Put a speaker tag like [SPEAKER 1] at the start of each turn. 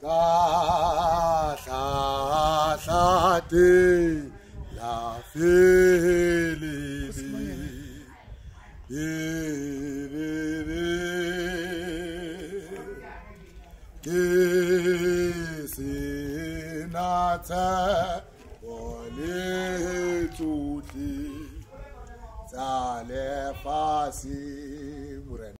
[SPEAKER 1] sa sa sa te la felibi de de de de se na ta wole tuti sa le fasi